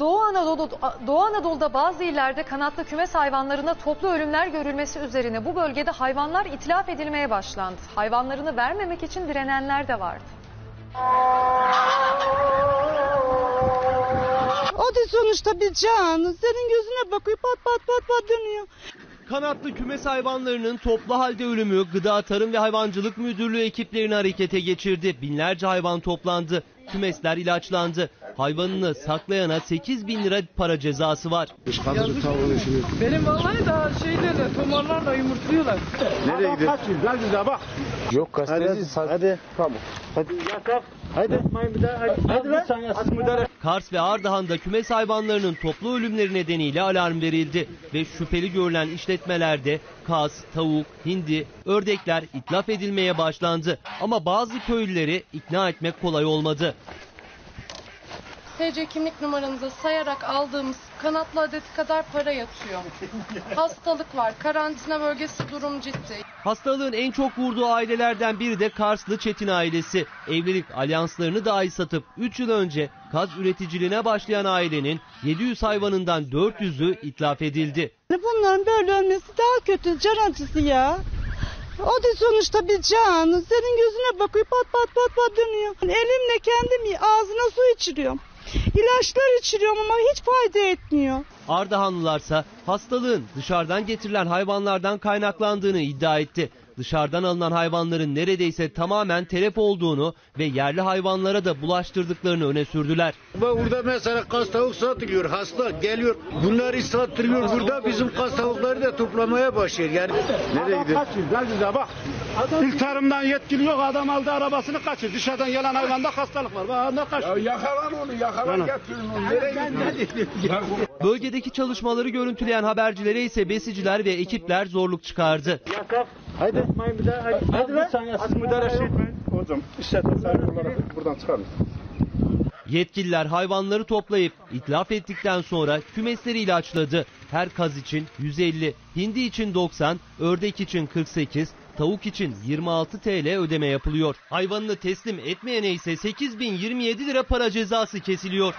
Doğu, Anadolu, Doğu Anadolu'da bazı illerde kanatlı kümes hayvanlarında toplu ölümler görülmesi üzerine bu bölgede hayvanlar itlaf edilmeye başlandı. Hayvanlarını vermemek için direnenler de vardı. O da sonuçta bir can. Senin gözüne bakıyor pat pat pat pat dönüyor. Kanatlı kümes hayvanlarının toplu halde ölümü Gıda Tarım ve Hayvancılık Müdürlüğü ekiplerini harekete geçirdi. Binlerce hayvan toplandı. Kümesler ilaçlandı. Hayvanını saklayana 8 bin lira para cezası var. İşini. Benim vallahi da şeyde tomarlarla yumurtluyorlar. Nereye gidiyor? Kaç kaç yüz ha bak. Yok gazeteci. Hadi, hadi. Tamam. Hadi. Yasak. Hadi. Yapmayın bir daha. Hadi, hadi lan. Hadi müdahale. Kars ve Ardahan'da kümes hayvanlarının toplu ölümleri nedeniyle alarm verildi ve şüpheli görülen işletmelerde kaz, tavuk, hindi, ördekler itlaf edilmeye başlandı. Ama bazı köylüleri ikna etmek kolay olmadı. TC kimlik numaranızı sayarak aldığımız kanatlı adeti kadar para yatıyor. Hastalık var, karantina bölgesi durum ciddi. Hastalığın en çok vurduğu ailelerden biri de Karslı Çetin ailesi. Evlilik alyanslarını dahi satıp 3 yıl önce kaz üreticiliğine başlayan ailenin 700 hayvanından 400'ü itlaf edildi. Bunların böyle ölmesi daha kötü. Can acısı ya. O da sonuçta bir can. Senin gözüne bakıyor pat pat pat pat dönüyor. Elimle kendim ağzına su içiriyorum. İlaçlar içiriyorum ama hiç fayda etmiyor. Ardahanlılarsa hastalığın dışarıdan getirilen hayvanlardan kaynaklandığını iddia etti. Dışarıdan alınan hayvanların neredeyse tamamen telef olduğunu ve yerli hayvanlara da bulaştırdıklarını öne sürdüler. Burada mesela kas tavuk satılıyor. Hasta geliyor. Bunları sattırıyor. Burada bizim kas tavukları da toplamaya başlıyor. Yani Nereye gidiyor? Kaç yüz, kaç yüz ha bak. İlk tarımdan yetkili yok. Adam aldı arabasını kaçır. Dışarıdan gelen hayvanda hastalık var. Bak adam kaç. Ya yakalan onu. Yakalan getirin onu. Nereye gidiyor? Bölgedeki çalışmaları görüntüleyen habercilere ise besiciler ve ekipler zorluk çıkardı. Yasak. Hadi. Yapmayın bir daha. Hadi, hadi lan. Hadi müdahale etmeyin. Hocam işletme sahibi olarak buradan çıkarın. Yetkililer hayvanları toplayıp itlaf ettikten sonra kümesleri ilaçladı. Her kaz için 150, hindi için 90, ördek için 48, tavuk için 26 TL ödeme yapılıyor. Hayvanını teslim etmeyene ise 8027 lira para cezası kesiliyor.